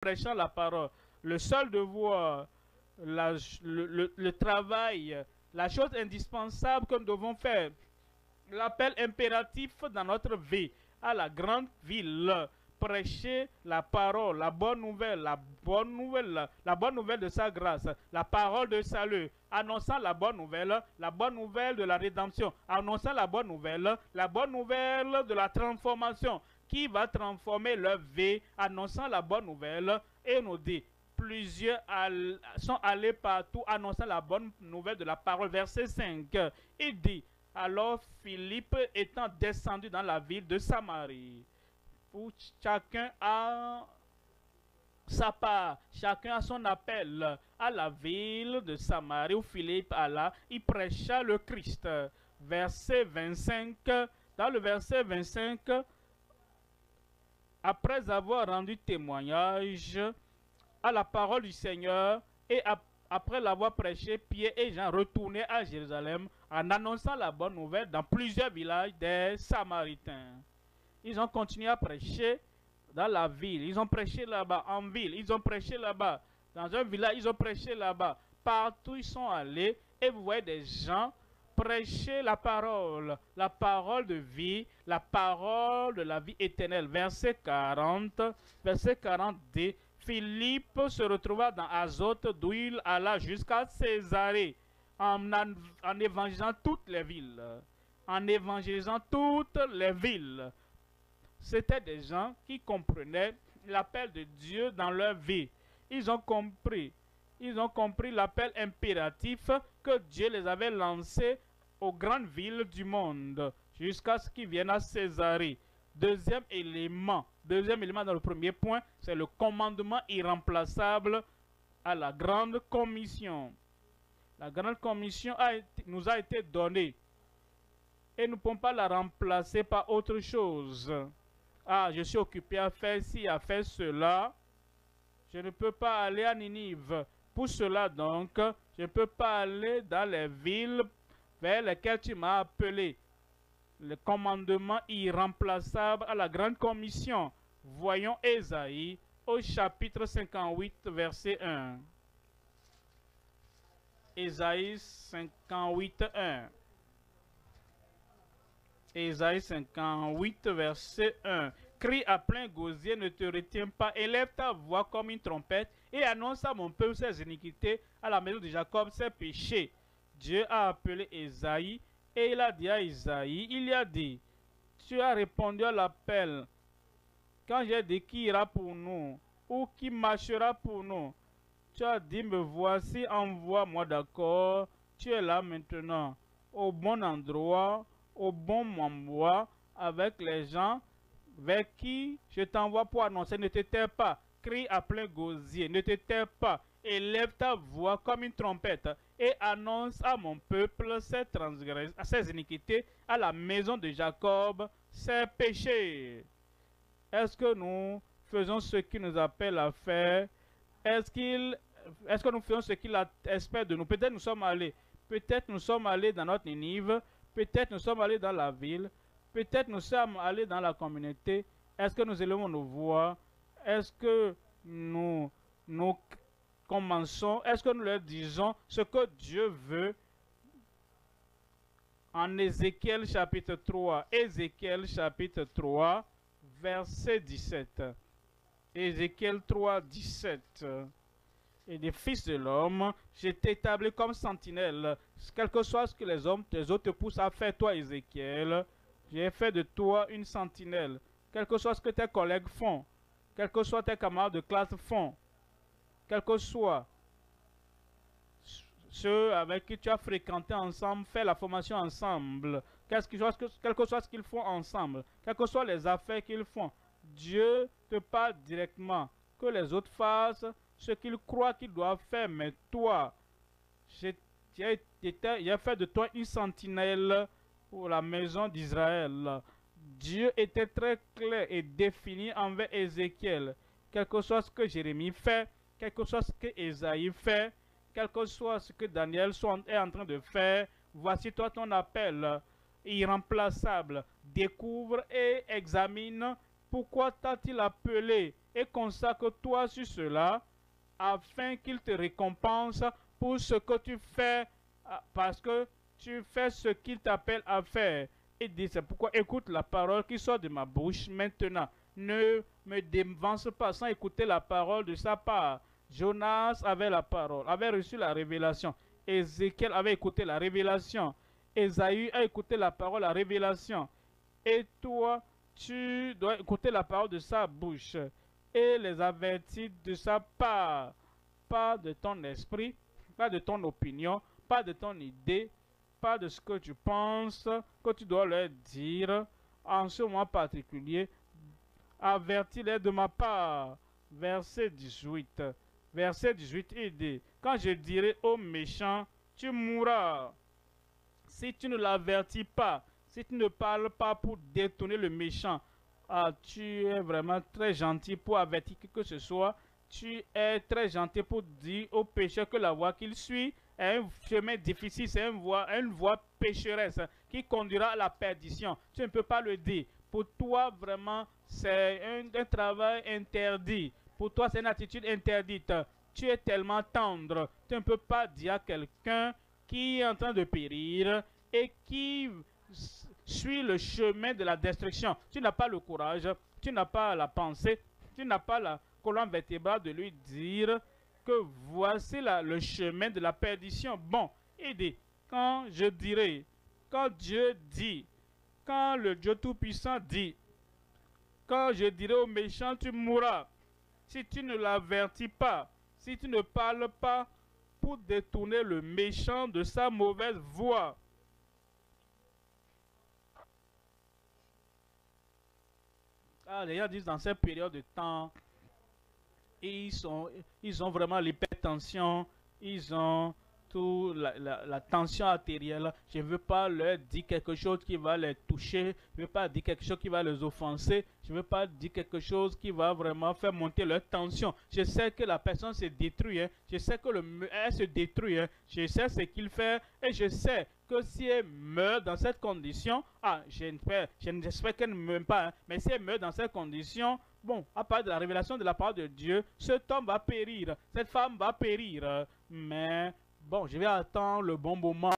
prêchant la parole. Le seul devoir, la, le, le travail, la chose indispensable que nous devons faire, l'appel impératif dans notre vie à la grande ville, prêcher la parole, la bonne nouvelle, la bonne nouvelle, la bonne nouvelle de sa grâce, la parole de salut, annonçant la bonne nouvelle, la bonne nouvelle de la rédemption, annonçant la bonne nouvelle, la bonne nouvelle de la transformation qui va transformer leur vie, annonçant la bonne nouvelle et nous dit plusieurs sont allés partout annonçant la bonne nouvelle de la parole. Verset 5, il dit, alors Philippe étant descendu dans la ville de Samarie, où chacun a sa part, chacun a son appel à la ville de Samarie où Philippe alla, il prêcha le Christ. Verset 25, dans le verset 25, après avoir rendu témoignage à la parole du Seigneur et après l'avoir prêché, Pierre et Jean retournaient à Jérusalem en annonçant la bonne nouvelle dans plusieurs villages des Samaritains. Ils ont continué à prêcher dans la ville. Ils ont prêché là-bas, en ville. Ils ont prêché là-bas. Dans un village, ils ont prêché là-bas. Partout, ils sont allés. Et vous voyez des gens prêcher la parole. La parole de vie. La parole de la vie éternelle. Verset 40. Verset 42. Philippe se retrouva dans Azote, d'où il alla jusqu'à Césarée, en, en évangélisant toutes les villes. En évangélisant toutes les villes c'était des gens qui comprenaient l'appel de Dieu dans leur vie. Ils ont compris. Ils ont compris l'appel impératif que Dieu les avait lancé aux grandes villes du monde jusqu'à ce qu'ils viennent à Césarée. Deuxième élément, deuxième élément dans le premier point, c'est le commandement irremplaçable à la grande commission. La grande commission nous a été donnée et nous ne pouvons pas la remplacer par autre chose. Ah, je suis occupé à faire ci, à faire cela. Je ne peux pas aller à Ninive. Pour cela, donc, je ne peux pas aller dans les villes vers lesquelles tu m'as appelé. Le commandement irremplaçable à la grande commission. Voyons Esaïe au chapitre 58, verset 1. Ésaïe 58, 1. Ésaïe 58, verset 1. Crie à plein gosier, ne te retiens pas, élève ta voix comme une trompette et annonce à mon peuple ses iniquités, à la maison de Jacob ses péchés. Dieu a appelé Ésaïe et il a dit à Isaïe, il y a dit, tu as répondu à l'appel. Quand j'ai dit qui ira pour nous ou qui marchera pour nous, tu as dit, me voici, envoie-moi d'accord, tu es là maintenant, au bon endroit, au bon moment avec les gens vers qui je t'envoie pour annoncer. Ne te tais pas, crie à plein gosier, ne te tais pas, élève ta voix comme une trompette et annonce à mon peuple ses transgressions, ses iniquités, à la maison de Jacob ses péchés. Est-ce que nous faisons ce qu'il nous appelle à faire? Est-ce qu'il est-ce que nous faisons ce qu'il espère de nous? Peut-être nous sommes allés. Peut-être nous sommes allés dans notre Ninive Peut-être nous sommes allés dans la ville. Peut-être nous sommes allés dans la communauté. Est-ce que nous élevons nos voix? Est-ce que nous, nous commençons? Est-ce que nous leur disons ce que Dieu veut? En Ézéchiel chapitre 3, Ézéchiel chapitre 3, verset 17. Ézéchiel 3, 17 et des fils de l'homme, je t'établis comme sentinelle. Quel que soit ce que les hommes, tes autres te poussent à faire, toi, Ézéchiel, j'ai fait de toi une sentinelle. Quel que soit ce que tes collègues font, quel que soit tes camarades de classe font, quel que soit ceux avec qui tu as fréquenté ensemble, fait la formation ensemble, quel que soit ce qu'ils font ensemble, quelles que soient les affaires qu'ils font, Dieu te parle directement. Que les autres fassent ce qu'ils croient qu'ils doivent faire, mais toi, j'ai fait de toi une sentinelle pour la maison d'Israël. Dieu était très clair et défini envers Ézéchiel. Quel que soit ce que Jérémie fait, quel que soit ce que Esaïe fait, quel que soit ce que Daniel est en train de faire, voici toi ton appel irremplaçable. Découvre et examine pourquoi t'a-t-il appelé et consacre-toi sur cela afin qu'il te récompense pour ce que tu fais ah, parce que tu fais ce qu'il t'appelle à faire. Et dit, c'est pourquoi écoute la parole qui sort de ma bouche maintenant. Ne me dévance pas sans écouter la parole de sa part. Jonas avait la parole, avait reçu la révélation. Ézéchiel avait écouté la révélation. Esaïe a écouté la parole, la révélation. Et toi, tu dois écouter la parole de sa bouche et les avertir de sa part. Pas de ton esprit, pas de ton opinion, pas de ton idée, pas de ce que tu penses que tu dois leur dire en ce moment particulier. Avertis-les de ma part. Verset 18. Verset 18, il dit, quand je dirai au méchant, tu mourras. Si tu ne l'avertis pas, si tu ne parles pas pour détourner le méchant, ah, tu es vraiment très gentil pour avertir qui que ce soit. Tu es très gentil pour dire au pécheur que la voie qu'il suit est un chemin difficile, c'est une voie, une voie pécheresse qui conduira à la perdition. Tu ne peux pas le dire. Pour toi, vraiment, c'est un travail interdit. Pour toi, c'est une attitude interdite. Tu es tellement tendre. Tu ne peux pas dire à quelqu'un qui est en train de périr et qui suit le chemin de la destruction. Tu n'as pas le courage, tu n'as pas la pensée, tu n'as pas la colonne vertébrale de lui dire que voici le chemin de la perdition. Bon, il quand je dirai, quand Dieu dit, quand le Dieu Tout-Puissant dit, quand je dirai au méchant, tu mourras, si tu ne l'avertis pas, si tu ne parles pas pour détourner le méchant de sa mauvaise voie. Ah, les gens disent dans cette période de temps, ils, ils ont vraiment l'hypertension, ils ont tout la, tension artérielle. Je ne veux pas leur dire quelque chose qui va les toucher. Je ne veux pas dire quelque chose qui va les offenser. Je ne veux pas dire quelque chose qui va vraiment faire monter leur tension. Je sais que la personne se détruit. Hein. Je sais que le elle se détruit. Hein. Je sais ce qu'il fait. Et je sais que si elle meurt dans cette condition, ah, j'espère qu'elle ne meurt pas. Hein. Mais si elle meurt dans cette condition, bon, à part de la révélation de la parole de Dieu, cet homme va périr. Cette femme va périr. Mais Bon, je vais attendre le bon moment